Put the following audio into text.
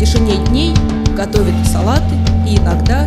тишине дней готовит салаты и иногда.